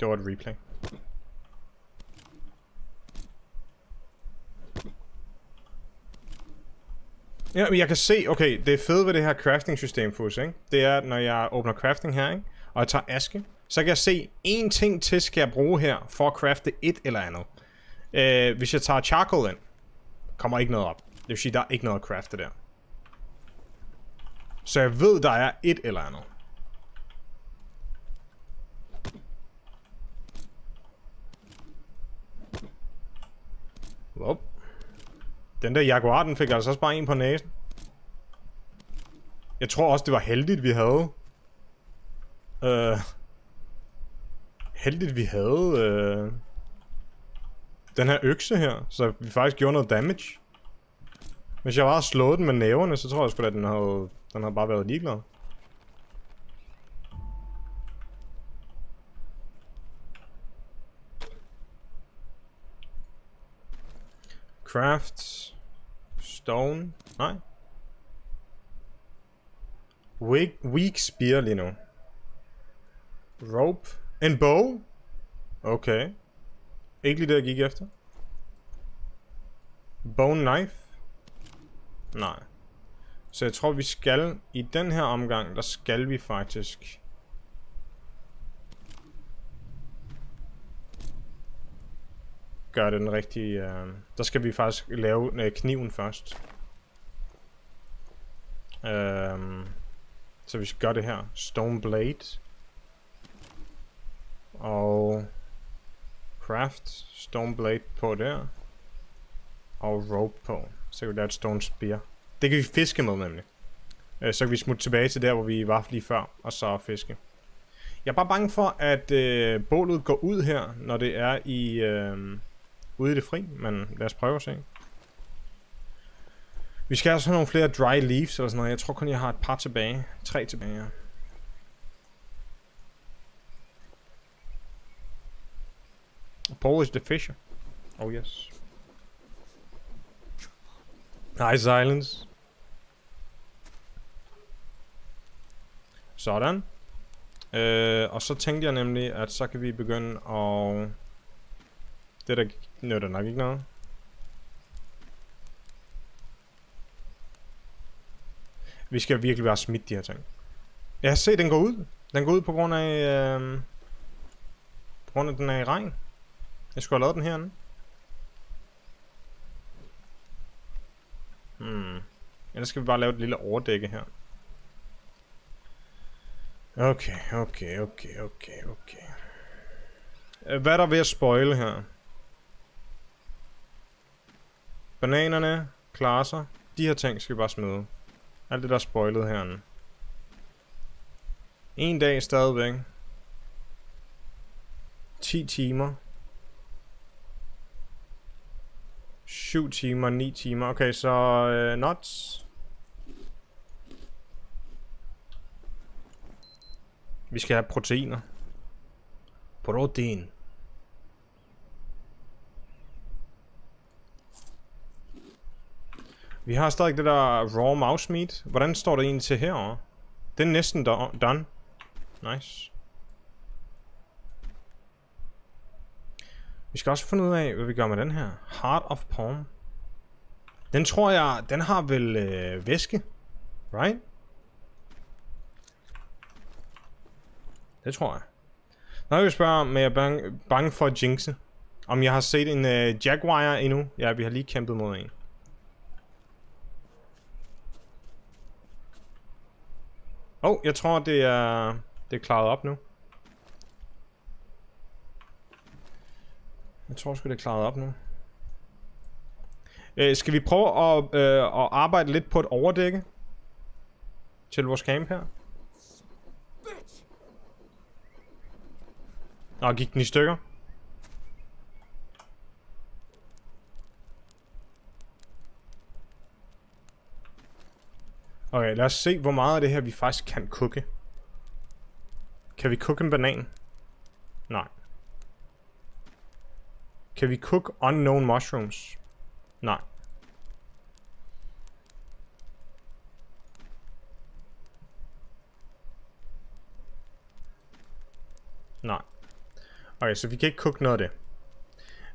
Det var et replay. Ja, men jeg kan se, okay, det er fedt ved det her crafting system, Fus, ikke? Det er, når jeg åbner crafting her, ikke? Og jeg tager aske, så kan jeg se, en ting til skal jeg bruge her, for at crafte et eller andet. Øh, hvis jeg tager charcoal ind, kommer ikke noget op. Det vil sige, der er ikke noget at crafte der. Så jeg ved, der er et eller andet. Wow. Den der Jaguar, den fik altså også bare en på næsen. Jeg tror også, det var heldigt, vi havde. Øh... Heldigt, vi havde... Øh, den her økse her, så vi faktisk gjorde noget damage. Hvis jeg bare havde slået den med næverne, så tror jeg sgu da, den havde, den havde bare været ligeglad. Craft. Stone. Nej. Weak, weak spear lige nu. Rope. En bow? Okay. Ikke lige det, jeg gik efter. Bone knife? Nej. Så jeg tror, vi skal... I den her omgang, der skal vi faktisk... Gøre det den rigtige... Øh, Der skal vi faktisk lave øh, kniven først. Øh, Så vi skal gøre det her. Stone blade. Og craft stone blade på der. Og rope på. Så kan vi lave et stone spear. Det kan vi fiske med nemlig. Øh, så kan vi smutte tilbage til der, hvor vi var lige før, og så fiske. Jeg er bare bange for, at øh, bålet går ud her, når det er i øh, ude i det fri, men lad os prøve at se. Vi skal også have nogle flere dry leaves eller sådan noget. Jeg tror kun, jeg har et par tilbage. Tre tilbage, ja. Paul is the fisher. Oh yes. Nice islands. Sådan. Øh, og så tænkte jeg nemlig, at så kan vi begynde at... Det der nytter nok ikke noget. Vi skal virkelig være smidt de her ting. Ja, se, den går ud. Den går ud på grund af... Øh, på grund af, den er i regn. Jeg skulle have lavet den herinde. Hmm. Ellers skal vi bare lave et lille overdække her. Okay, okay, okay, okay, okay. Hvad er der ved at spoile her? Bananerne klarer sig. De her ting skal vi bare smide. Alt det der er spoilet herinde. En dag stadigvæk. 10 timer. 7 timer, 9 timer. Okay, så uh, nuts. Vi skal have proteiner. Protein. Vi har stadig det der raw mouse meat. Hvordan står det egentlig til herovre? Det er næsten done. Nice. Vi skal også finde ud af, hvad vi gør med den her. Heart of Palm. Den tror jeg, den har vel øh, væske. Right? Det tror jeg. Når jeg spørger, spørge, om jeg er bange, bange for at jinxe. Om jeg har set en øh, Jaguar endnu. Ja, vi har lige kæmpet mod en. Oh, jeg tror, det er, det er klaret op nu. Jeg tror sgu, det er klaret op nu. Øh, skal vi prøve at, øh, at arbejde lidt på et overdække? Til vores camp her? Nå, gik den i stykker? Okay, lad os se, hvor meget af det her vi faktisk kan kukke. Kan vi kukke en banan? Nej. Kan vi cook unknown mushrooms? Nej. Nej. Okay, så vi kan ikke koge noget af det.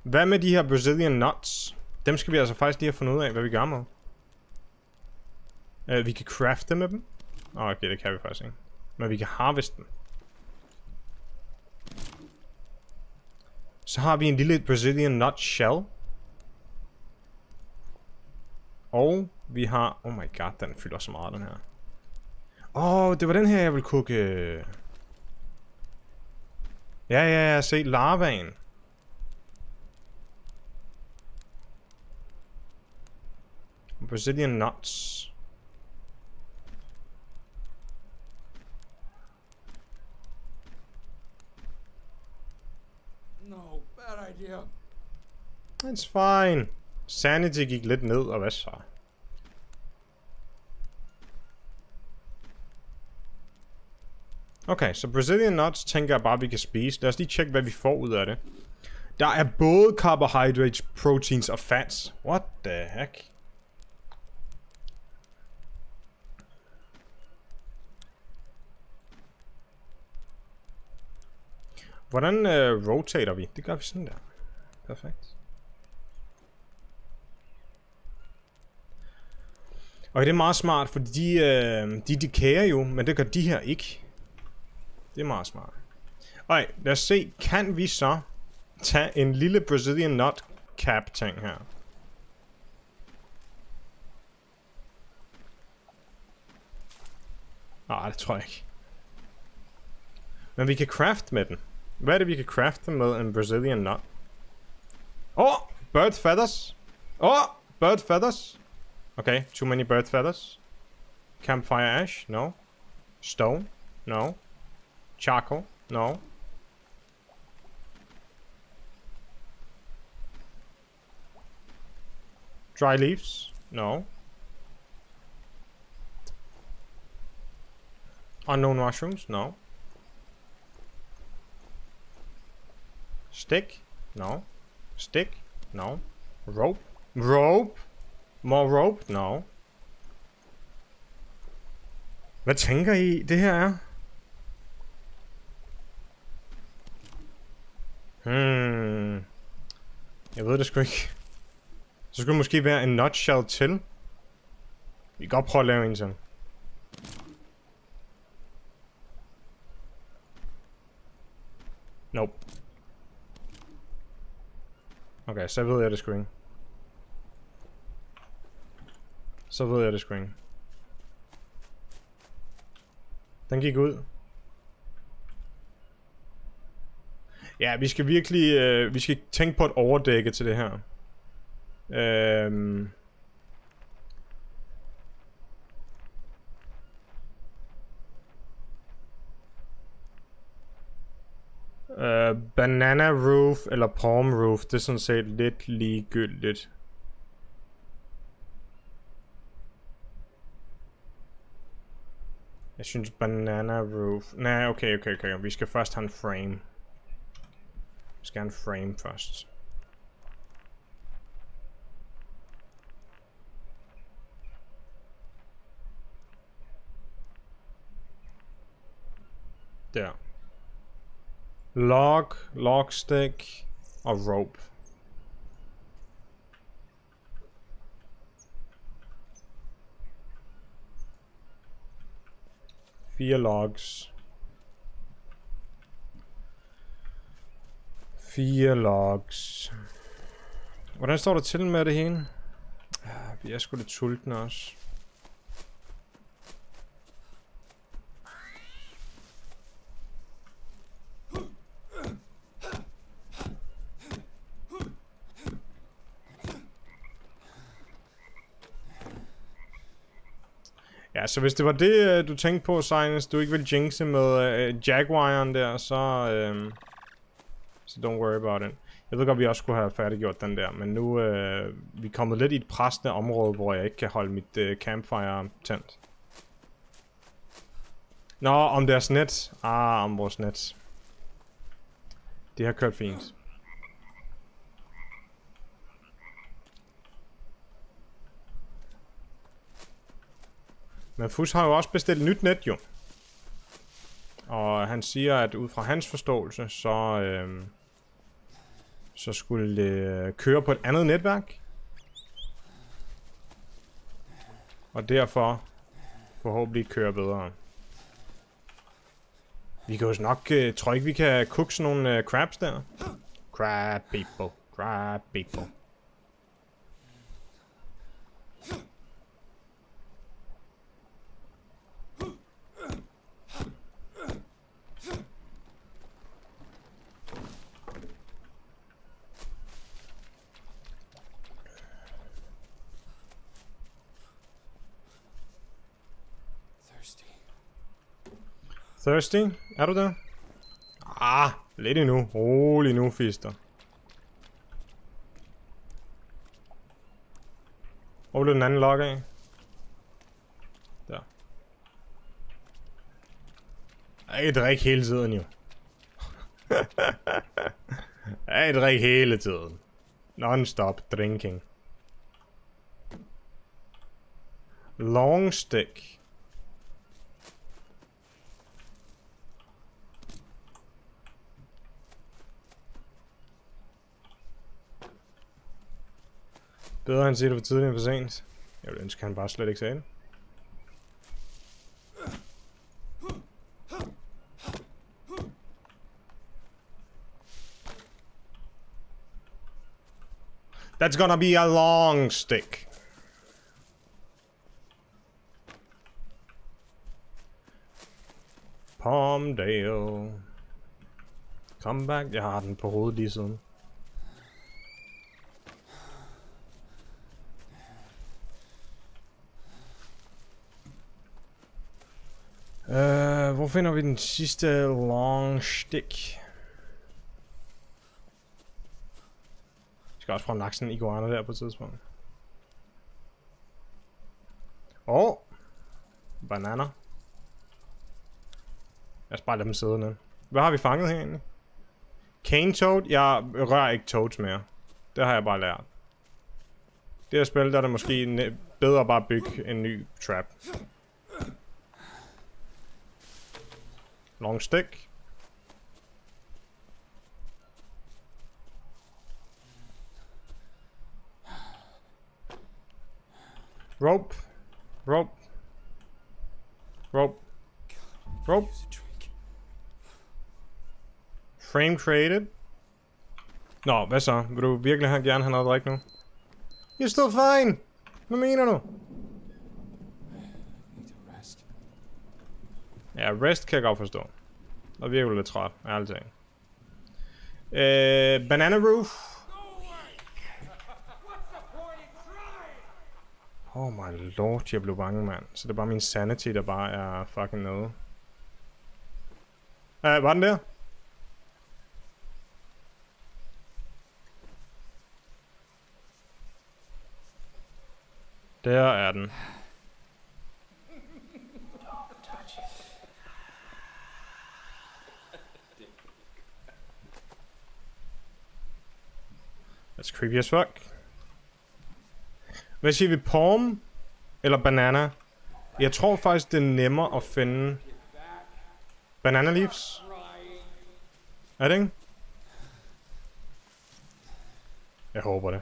Hvad med de her Brazilian nuts? Dem skal vi altså faktisk lige have fundet ud af, hvad vi gør med. Øh, vi kan crafte med dem. Okay, det kan vi faktisk ikke. Men vi kan harveste dem. Så har vi en lille Brazilian nut shell. Og vi har... Oh my god, den fylder så meget, den her. Åh, oh, det var den her, jeg ville koge... Ja, ja, ja, se larvaen. Brazilian nuts. No, bad idea. It's fine. Sanity gik lidt ned, og hvad så? Okay, så Brazilian nuts tænker jeg bare, vi kan spise. Lad os lige tjekke, hvad vi får ud af det. Der er både carbohydrates, proteins og fats. What the heck? Hvordan øh, rotater vi? Det gør vi sådan der. Perfekt. Og det er meget smart, fordi de, øh, de decayer jo, men det gør de her ikke. Det er meget smart. Okay, lad os se. Kan vi så tage en lille Brazilian nut cap ting her? Nej, det tror jeg ikke. Men vi kan craft med den. Er det, vi kan crafte med en Brazilian nut? Oh, bird feathers! Oh, bird feathers! Okay, too many bird feathers. Campfire ash? No. Stone? No. Charcoal? No. Dry leaves? No. Unknown mushrooms? No. Stick? No. Stick? No. Rope? Rope? More rope? No. Hvad tænker I, det her er? Hmm. Jeg ved det sgu ikke. Så skulle det måske være en nutshell til. Vi kan godt prøve at lave en sådan. Nope. Okay, så ved jeg det sgu ikke. Så ved jeg det sgu ikke. Den gik ud. Ja, vi skal virkelig... Øh, vi skal tænke på at overdække til det her. Øhm... Uh, banana roof eller palm roof, det er sådan set lidt ligegyldigt. Jeg synes banana roof... Nej, okay, okay, okay. Vi skal først have en frame. Vi skal have en frame først. Der. Log, log stick og rope. Fire logs. Fire logs. Hvordan står der til med det hele? Ah, vi er sgu lidt sultne også. Ja, så hvis det var det, øh, du tænkte på, Sinus, du ikke ville jinxe med uh, Jaguaren der, så... Uh, så don't worry about it. Jeg ved godt, vi også skulle have færdiggjort den der, men nu uh, vi er kommet lidt i et pressende område, hvor jeg ikke kan holde mit uh, campfire tændt. Nå, om deres net. Ah, om vores net. Det har kørt fint. Men Fus har jo også bestilt nyt net, jo. Og han siger, at ud fra hans forståelse, så, øh, så skulle det øh, køre på et andet netværk. Og derfor forhåbentlig køre bedre. Vi kan jo nok, øh, tror ikke vi kan cook sådan nogle øh, crabs der? Crab people, crab people. Thirsty? Er du der? Ah, lidt endnu. Rolig nu, fister. Hvor blev den anden log af? Der. Ej, drik hele tiden jo. Ej, drik hele tiden. Non-stop drinking. Long stick. Bedre han siger det for tidligt end for sent. Jeg vil ønske, at han bare slet ikke sagde det. That's gonna be a long stick. Palmdale. Come back. Jeg har den på hovedet lige siden. Uh, hvor finder vi den sidste long stick? Vi skal også prøve naksen iguana der på et tidspunkt. Åh! Oh. Bananer. Lad os bare lade dem sidde ned. Hvad har vi fanget her egentlig? Cane Toad? Jeg rører ikke Toads mere. Det har jeg bare lært. Det her spil, der er det måske bedre bare at bygge en ny trap. Long stick. Rope. Rope. Rope. Rope. Frame created. Nå, hvad så? Vil du virkelig gerne have noget at drikke nu? You're still fine! Hvad mener du? Ja, rest kan jeg godt forstå. Og virker lidt træt, ærligt talt. Øh, banana roof. Oh my lord, jeg blev bange, mand. Så det er bare min sanity, der bare er fucking nede. Uh, var den der? Der er den. That's creepy as fuck. Hvad siger vi? Palm? Eller banana? Jeg tror faktisk, det er nemmere at finde... Banana leaves? Er det ikke? Jeg håber det.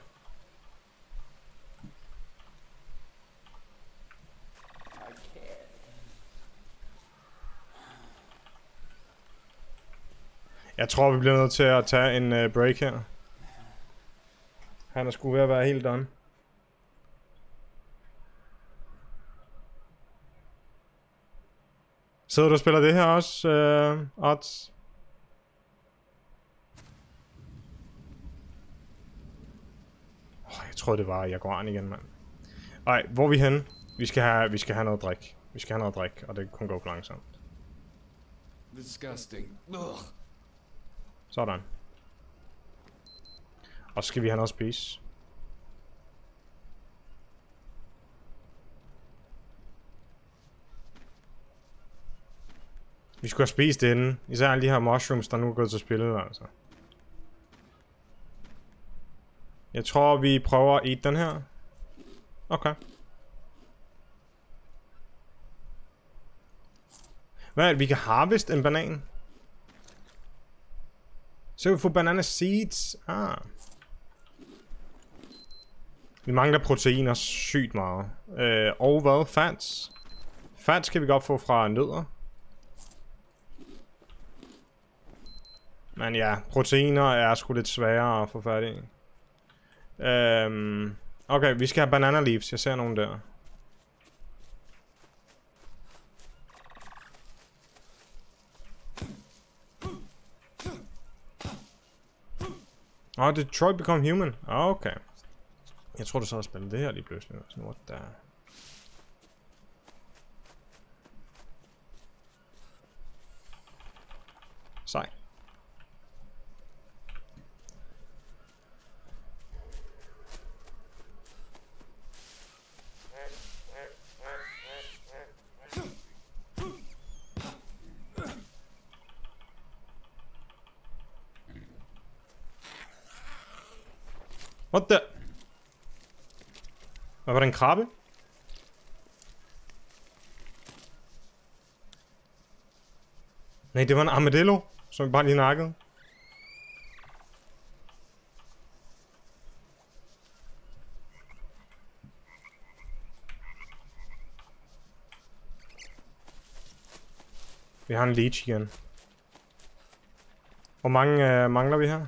Jeg tror, vi bliver nødt til at tage en uh, break her. Han er sgu ved at være helt done. Sidder du og spiller det her også, uh, Odds? Oh, jeg tror det var Jaguaren igen, mand. Ej, hvor er vi henne? Vi skal have, vi skal have noget drik. Vi skal have noget drik, og det kan gå for langsomt. Disgusting. Ugh. Sådan. Og så skal vi have noget at spise. Vi skulle have spist det inden. Især alle de her mushrooms, der nu er gået til spillet, altså. Jeg tror, vi prøver at eat den her. Okay. Hvad er det? Vi kan harvest en banan? Så vi får banana seeds. Ah. Vi mangler proteiner sygt meget. Øh, og hvad? Fats. Fats kan vi godt få fra nødder. Men ja, proteiner er sgu lidt sværere at få fat i. Øhm, okay, vi skal have banana leaves. Jeg ser nogen der. oh, Detroit Become Human. okay. Jeg tror, du så har spillet det her lige pludselig. Sådan, what the... Sej. What the? Hvad var det en krabbe? Nej, det var en armadillo, som vi bare lige nakkede. Vi har en leech igen. Hvor mange øh, mangler vi her?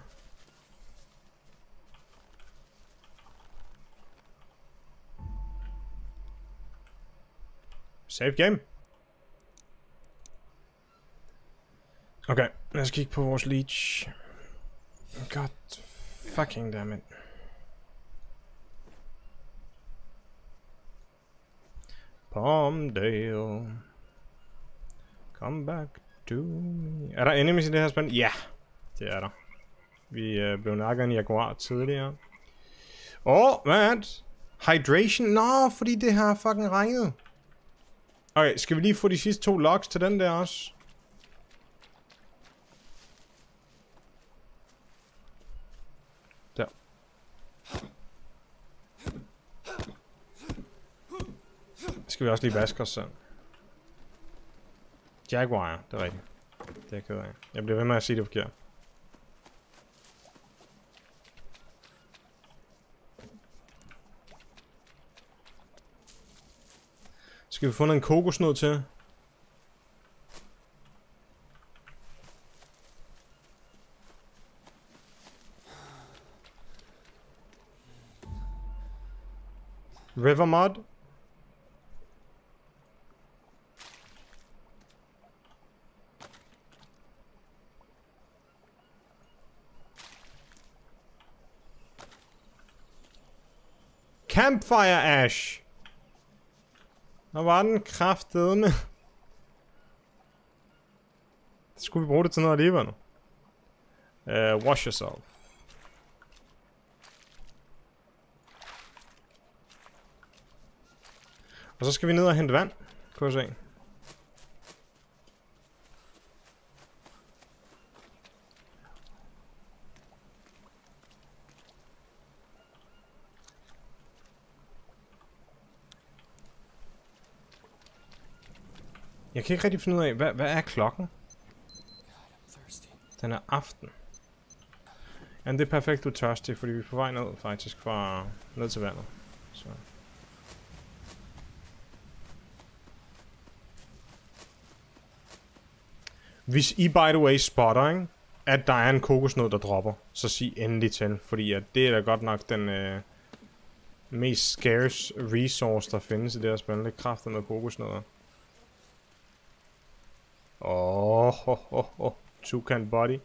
Save game. Okay, lad os kigge på vores leech. God fucking damn it. Palmdale. Come back to me. Er der enemies i det her spænd? Ja, det er der. Vi øh, blev nakket en jaguar tidligere. Åh, oh, hvad Hydration? Nå, fordi det har fucking regnet. Okay, skal vi lige få de sidste to logs til den der også? Der. Skal vi også lige vaske os selv. Jaguar, det er rigtigt. Det er jeg ked af. Jeg bliver ved med at sige det forkert. Skal vi få en kokosnød til? River mod? Campfire ash. Nå var den kraftedeme. Skulle vi bruge det til noget alligevel? Uh, wash yourself. Og så skal vi ned og hente vand, kunne jeg se. Jeg kan ikke rigtig finde ud af, hvad, hvad er klokken? Den er aften. Jamen det er perfekt, du er tørstig, fordi vi er på vej ned faktisk fra ned til vandet. Så. Hvis I by the way spotter, ikke, at der er en kokosnød, der dropper, så sig endelig til, fordi at det er da godt nok den øh, mest scarce resource, der findes i det her spil. Det er kraften med kokosnødder. Oh, ho, ho, ho. Toucan body.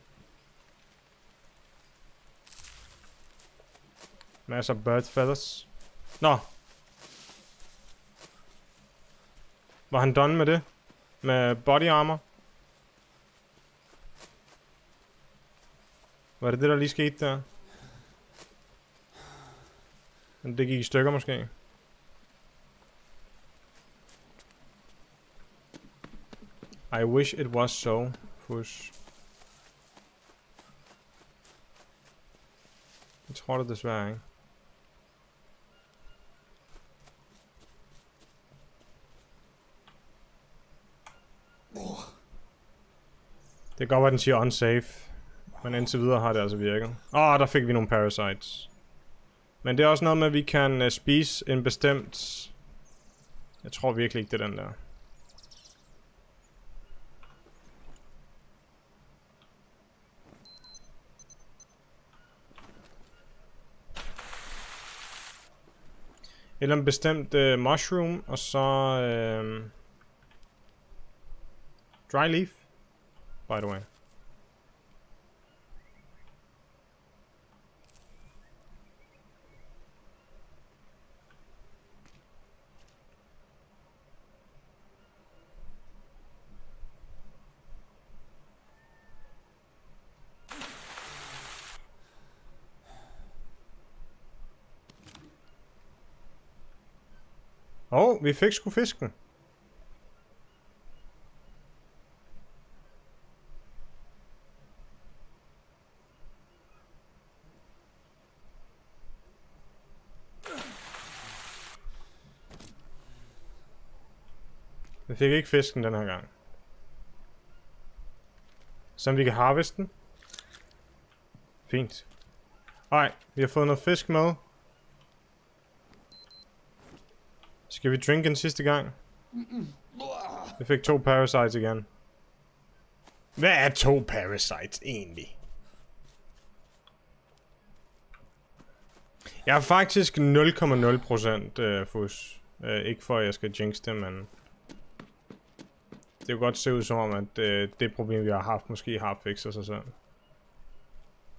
Masser af bird feathers. Nå. Var han done med det? Med body armor? Var det det, der lige skete der? Men det gik i stykker måske. I wish it was so. Push. Jeg tror det desværre ikke. Det kan godt være, den siger unsafe. Men indtil videre har det altså virket. Åh, oh, der fik vi nogle parasites. Men det er også noget med, at vi kan uh, spise en bestemt... Jeg tror virkelig ikke, det er den der. Eller en bestemt øh, mushroom, og så... øh, dry leaf, by the way. Åh, oh, vi fik sgu fisken. Vi fik ikke fisken den her gang. Så vi kan harveste den. Fint. Nej, vi har fået noget fisk med. Skal vi drinke en sidste gang? Vi fik to parasites igen. Hvad er to parasites egentlig? Jeg er faktisk 0,0% øh, fus. Øh, ikke for at jeg skal jinx det, men... Det kan godt se ud som om, at øh, det problem, vi har haft, måske har fikset sig selv.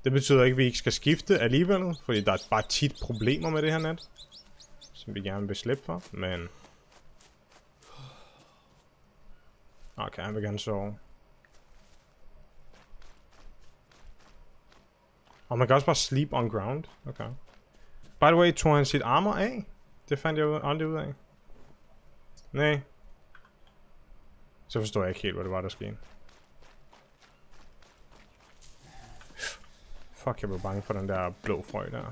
Det betyder ikke, at vi ikke skal skifte alligevel, fordi der er bare tit problemer med det her net vi gerne vil slippe for, men... Okay, han vil gerne sove. Og man kan også bare sleep on ground. Okay. By the way, tog han sit armor af? Det fandt jeg aldrig ud af. Nej. Så forstår jeg ikke helt, hvad det var, der skete. Fuck, jeg blev bange for den der blå frø der.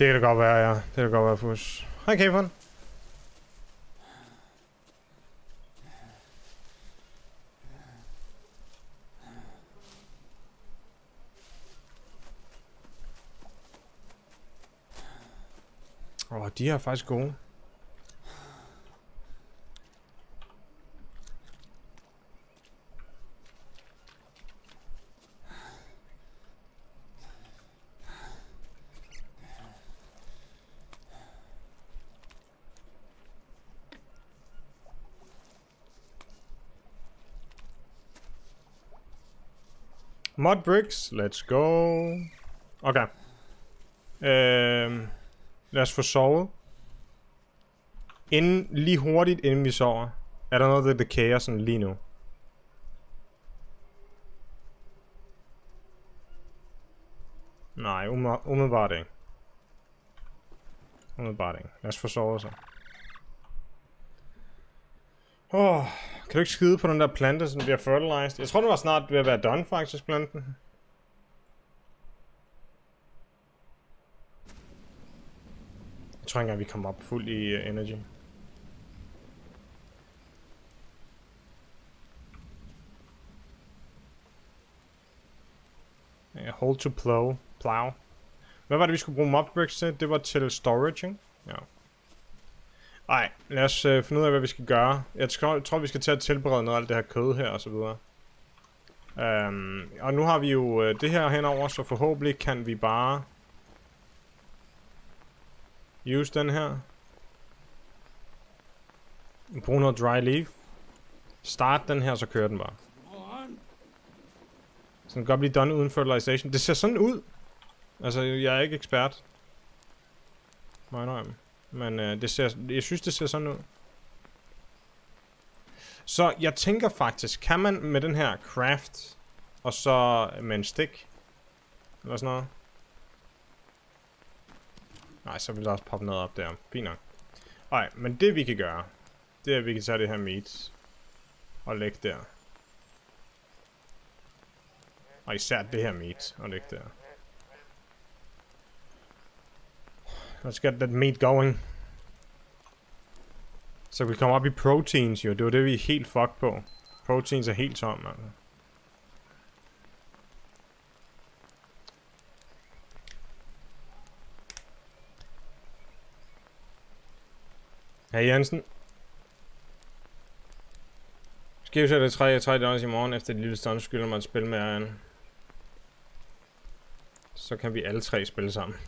Det kan det godt være, ja. Det kan det godt være, Fus. Hej, Kæferen. Åh, oh, de er faktisk gode. Mod bricks, let's go. Okay. Øhm, lad os få sovet. Inden, lige hurtigt inden vi sover. Er der noget, der decayer sådan lige nu? Nej, umiddelbart ikke. Umiddelbart ikke. Lad os få sovet så. Åh, oh, kan du ikke skide på den der plante, som bliver fertilized? Jeg tror, den var snart ved at være done, faktisk, planten. Jeg tror ikke engang, vi kommer op fuld i uh, energy. Yeah, hold to plow. Plow. Hvad var det, vi skulle bruge mob bricks til? Det var til storage, ikke? Ja. Nej, lad os øh, finde ud af, hvad vi skal gøre. Jeg tror, jeg tror, vi skal til at tilberede noget af alt det her kød her og så videre. Øhm, og nu har vi jo øh, det her henover, så forhåbentlig kan vi bare use den her. Brug noget dry leaf. Start den her, så kører den bare. Så den kan godt blive done uden fertilization. Det ser sådan ud. Altså, jeg er ikke ekspert. Må jeg men øh, det ser, jeg synes, det ser sådan ud. Så jeg tænker faktisk, kan man med den her craft, og så med en stick, eller sådan noget? Nej, så vil der også poppe noget op der. Fint nok. Nej, men det vi kan gøre, det er, at vi kan tage det her meat og lægge der. Og især det her meat og lægge der. Let's get that meat going. Så vi kommer op i proteins jo. Det var det, vi er helt fucked på. Proteins er helt tom, altså. Hey Jensen. Skivsætter 3 3 dollars i morgen, efter det lille stund skylder mig at spille med Ejeren. Så kan vi alle tre spille sammen.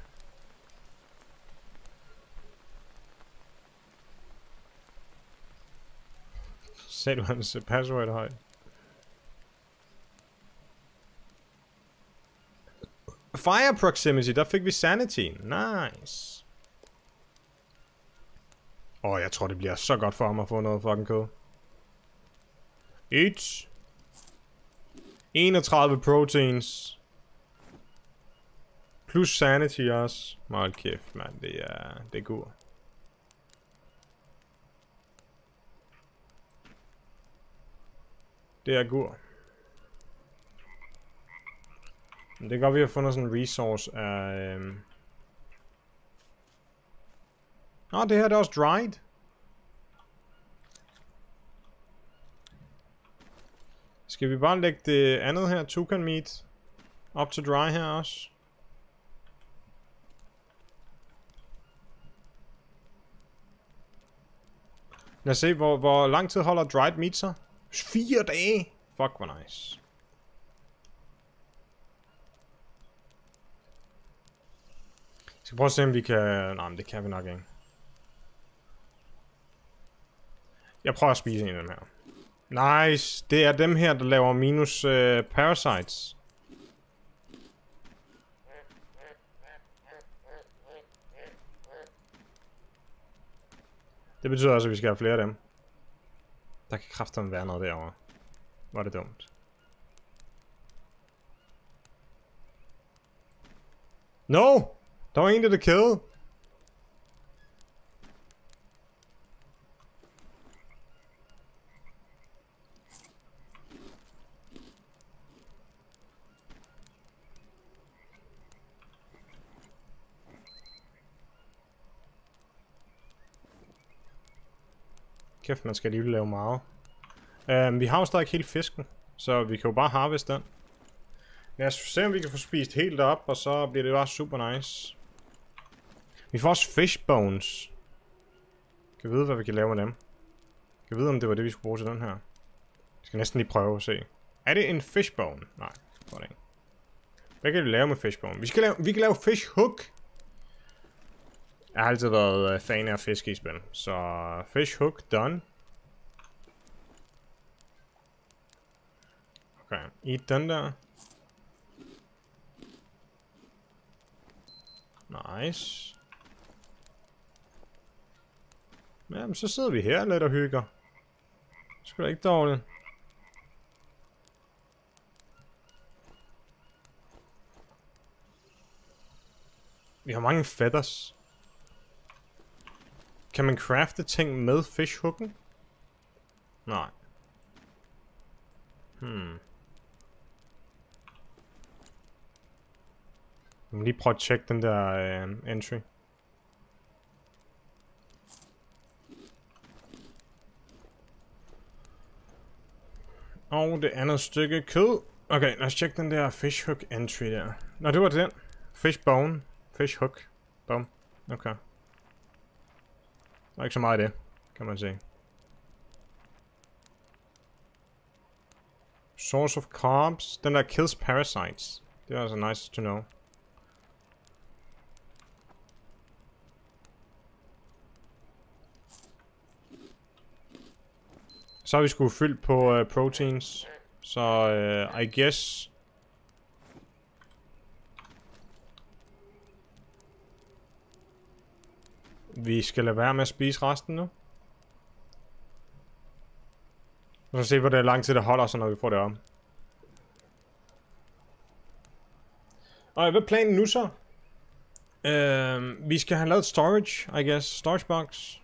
Sagde du hans password højt? Fire proximity, der fik vi sanity. Nice. Åh, oh, jeg tror, det bliver så godt for ham at få noget fucking kød. 1. 31 proteins. Plus sanity også. Hold kæft, mand. Det er, det er god. Det er god. Det er godt, vi har fundet sådan en resource af... Øhm... Nå, det her det er også dried. Skal vi bare lægge det andet her, toucan meat, op til dry her også? Lad os se, hvor, hvor lang tid holder dried meat så? Fire dage! Fuck, hvor nice. Jeg skal prøve at se, om vi kan... Nej, men det kan vi nok ikke. Jeg prøver at spise en af dem her. Nice. Det er dem her, der laver minus øh, parasites. Det betyder også, at vi skal have flere af dem. Der kan kraften være noget derovre. Var det dumt. No! Der var en, der kæde. Kæft, man skal alligevel lave meget. Uh, vi har jo stadig hele fisken, så vi kan jo bare harvest den. Lad os se, om vi kan få spist helt op, og så bliver det bare super nice. Vi får også fish bones. Kan vi vide, hvad vi kan lave med dem? Kan vi vide, om det var det, vi skulle bruge til den her? Vi skal næsten lige prøve at se. Er det en fishbone? Nej, det det ikke. Hvad kan vi lave med fishbone? Vi, skal lave, vi kan lave fish hook. Jeg har altid været øh, fan af fisk i spil. Så fish hook done. Okay, eat den der. Nice. Jamen, så sidder vi her lidt og hygger. Det skulle da ikke dårligt. Vi har mange feathers. Kan man crafte ting med fishhooken? Nej. Hmm. Jeg må lige prøve at tjekke den der uh, entry. Og det andet stykke kød. Okay, lad os tjekke den der fishhook entry der. Nå, det var den. Fishbone. Fishhook. Bum. Okay. Der er ikke så meget af det, kan man se. Source of carbs. Den der kills parasites. Det er altså nice to know. Så har vi sgu fyldt på uh, proteins. Så uh, I guess... Vi skal lade være med at spise resten nu. Og så se, hvor det er lang tid, det holder så når vi får det om. Og hvad er planen nu så? Uh, vi skal have lavet storage, I guess. Storage box.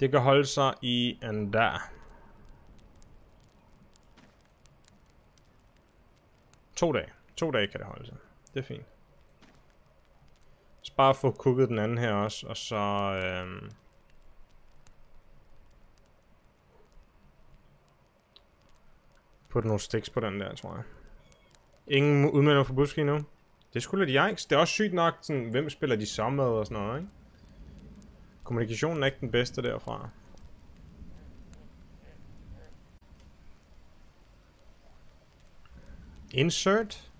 Det kan holde sig i en der. To dage. To dage kan det holde sig. Det er fint. Bare få kukket den anden her også, og så... Øhm, putte nogle sticks på den der, tror jeg. Ingen udmeldinger for buske nu. Det skulle lidt yikes. Det er også sygt nok, sådan, hvem spiller de så med og sådan noget, ikke? Kommunikationen er ikke den bedste derfra. Insert.